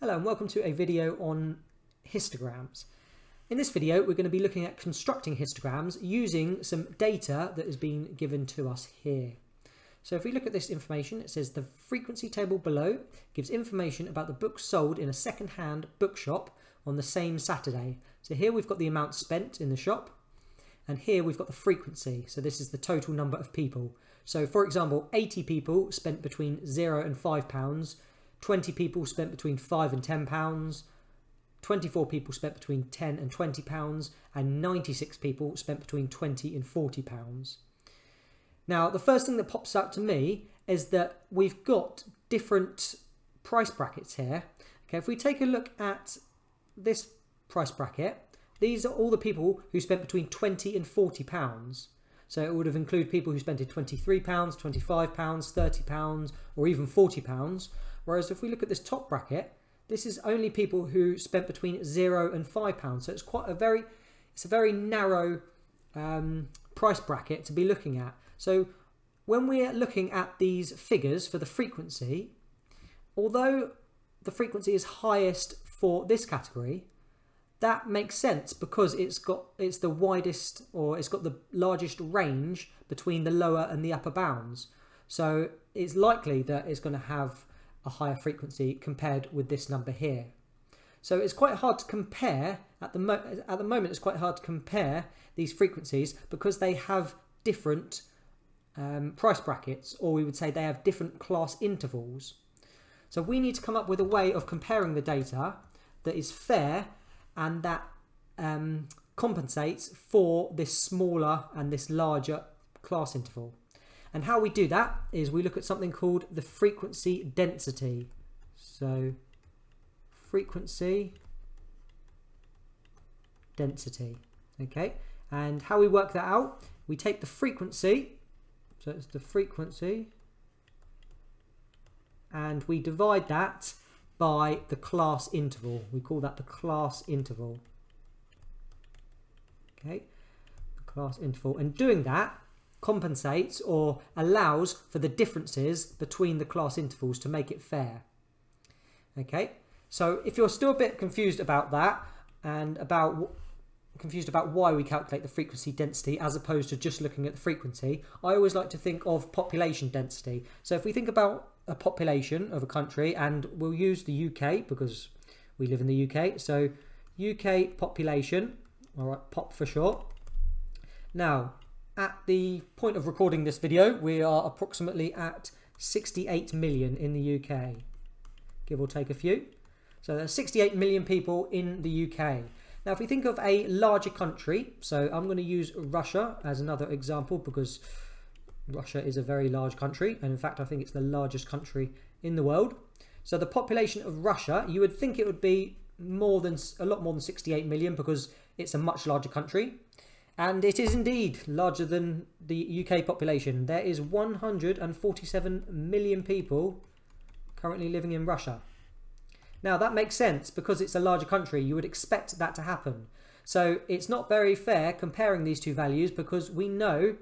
Hello and welcome to a video on histograms. In this video we're going to be looking at constructing histograms using some data that has been given to us here. So if we look at this information it says the frequency table below gives information about the books sold in a second-hand bookshop on the same Saturday. So here we've got the amount spent in the shop and here we've got the frequency. So this is the total number of people. So for example 80 people spent between 0 and 5 pounds 20 people spent between 5 and 10 pounds, 24 people spent between 10 and 20 pounds, and 96 people spent between 20 and 40 pounds. Now, the first thing that pops out to me is that we've got different price brackets here. Okay, if we take a look at this price bracket, these are all the people who spent between 20 and 40 pounds. So it would have included people who spent 23 pounds, 25 pounds, 30 pounds, or even 40 pounds. Whereas if we look at this top bracket, this is only people who spent between zero and five pounds. So it's quite a very, it's a very narrow um, price bracket to be looking at. So when we're looking at these figures for the frequency, although the frequency is highest for this category, that makes sense because it's got it's the widest or it's got the largest range between the lower and the upper bounds. So it's likely that it's going to have a higher frequency compared with this number here. So it's quite hard to compare at the at the moment. It's quite hard to compare these frequencies because they have different um, price brackets, or we would say they have different class intervals. So we need to come up with a way of comparing the data that is fair and that um, compensates for this smaller and this larger class interval. And how we do that is we look at something called the frequency density. So frequency density. Okay, and how we work that out, we take the frequency, so it's the frequency, and we divide that by the class interval. We call that the class interval. Okay, the class interval. And doing that, compensates or allows for the differences between the class intervals to make it fair. Okay, so if you're still a bit confused about that and about confused about why we calculate the frequency density as opposed to just looking at the frequency, I always like to think of population density. So if we think about a population of a country and we'll use the UK because we live in the UK. So UK population, all right, pop for short. Now, at the point of recording this video, we are approximately at 68 million in the UK, give or take a few. So there's 68 million people in the UK. Now, if we think of a larger country, so I'm going to use Russia as another example because Russia is a very large country. And in fact, I think it's the largest country in the world. So the population of Russia, you would think it would be more than a lot more than 68 million because it's a much larger country. And it is indeed larger than the UK population. There is 147 million people currently living in Russia. Now that makes sense because it's a larger country. You would expect that to happen. So it's not very fair comparing these two values because we know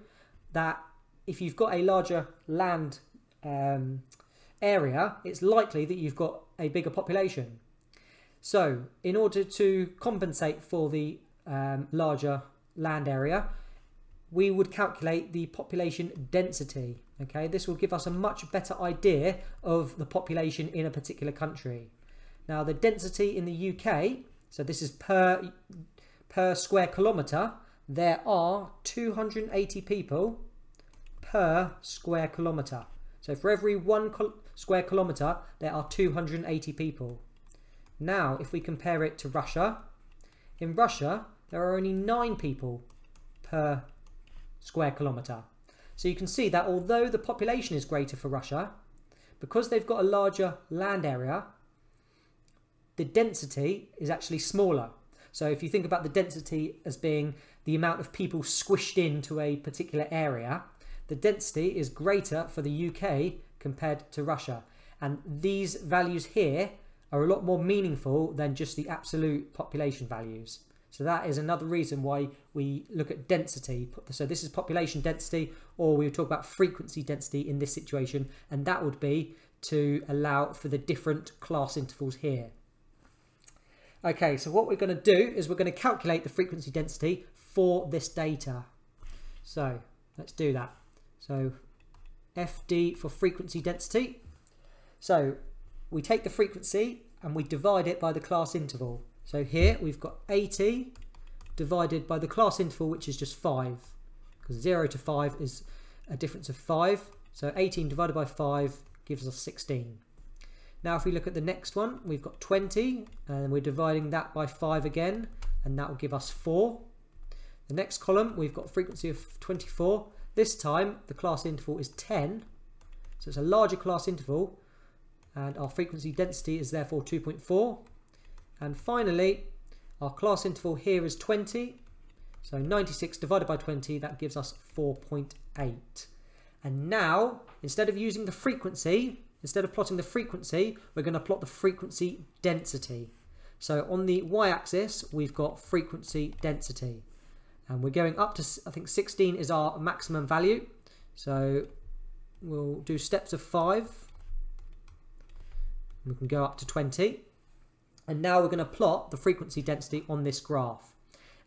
that if you've got a larger land um, area, it's likely that you've got a bigger population. So in order to compensate for the um, larger land area, we would calculate the population density. Okay, this will give us a much better idea of the population in a particular country. Now, the density in the UK, so this is per per square kilometre, there are 280 people per square kilometre. So for every one square kilometre, there are 280 people. Now, if we compare it to Russia, in Russia, there are only nine people per square kilometre. So you can see that although the population is greater for Russia, because they've got a larger land area, the density is actually smaller. So if you think about the density as being the amount of people squished into a particular area, the density is greater for the UK compared to Russia. And these values here are a lot more meaningful than just the absolute population values. So that is another reason why we look at density. So this is population density, or we talk about frequency density in this situation, and that would be to allow for the different class intervals here. Okay, so what we're going to do is we're going to calculate the frequency density for this data. So let's do that. So FD for frequency density. So we take the frequency and we divide it by the class interval. So here we've got 80 divided by the class interval, which is just 5. Because 0 to 5 is a difference of 5. So 18 divided by 5 gives us 16. Now if we look at the next one, we've got 20 and we're dividing that by 5 again and that will give us 4. The next column we've got frequency of 24. This time the class interval is 10 so it's a larger class interval and our frequency density is therefore 2.4 and finally our class interval here is 20 so 96 divided by 20 that gives us 4.8 and now instead of using the frequency Instead of plotting the frequency, we're going to plot the frequency density. So on the y-axis, we've got frequency density. And we're going up to, I think 16 is our maximum value. So we'll do steps of 5. We can go up to 20. And now we're going to plot the frequency density on this graph.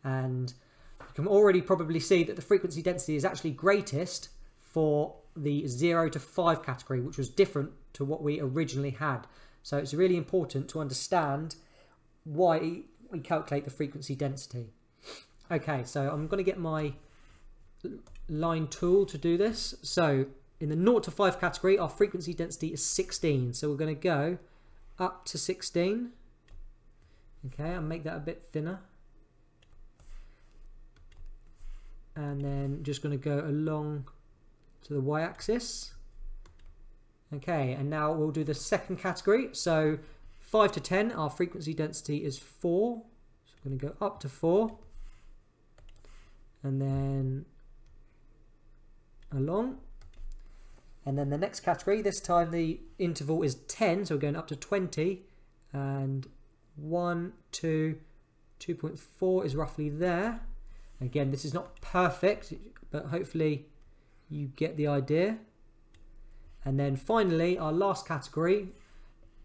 And you can already probably see that the frequency density is actually greatest for the 0 to 5 category, which was different to what we originally had. So it's really important to understand why we calculate the frequency density. Okay, so I'm going to get my line tool to do this. So in the 0 to 5 category, our frequency density is 16. So we're going to go up to 16. Okay, I'll make that a bit thinner. And then just going to go along to the y-axis. Okay, and now we'll do the second category. So 5 to 10, our frequency density is 4. So I'm going to go up to 4. And then along. And then the next category, this time the interval is 10, so we're going up to 20. And 1, 2, 2.4 is roughly there. Again, this is not perfect, but hopefully you get the idea. And then finally, our last category,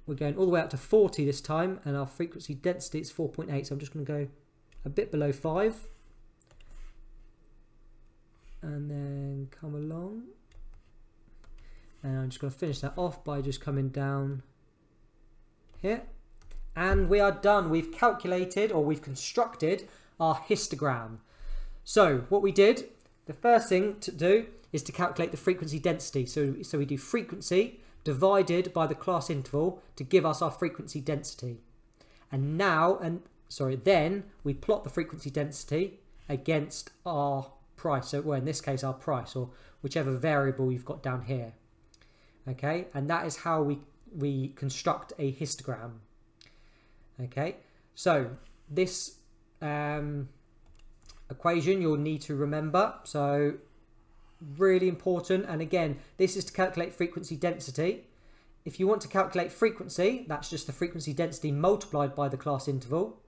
we're going all the way up to 40 this time, and our frequency density is 4.8. So I'm just going to go a bit below 5. And then come along. And I'm just going to finish that off by just coming down here. And we are done. We've calculated or we've constructed our histogram. So what we did, the first thing to do is to calculate the frequency density. So, so we do frequency divided by the class interval to give us our frequency density. And now, and sorry, then we plot the frequency density against our price. So, well, in this case, our price or whichever variable you've got down here. Okay, and that is how we, we construct a histogram. Okay, so this um, equation you'll need to remember. So really important. And again, this is to calculate frequency density. If you want to calculate frequency, that's just the frequency density multiplied by the class interval.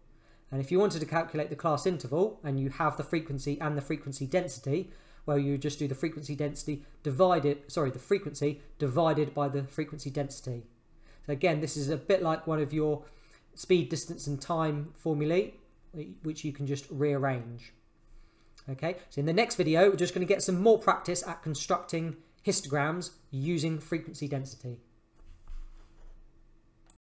And if you wanted to calculate the class interval and you have the frequency and the frequency density, well, you just do the frequency density divided, sorry, the frequency divided by the frequency density. So again, this is a bit like one of your speed, distance and time formulae, which you can just rearrange. Okay, so in the next video, we're just going to get some more practice at constructing histograms using frequency density.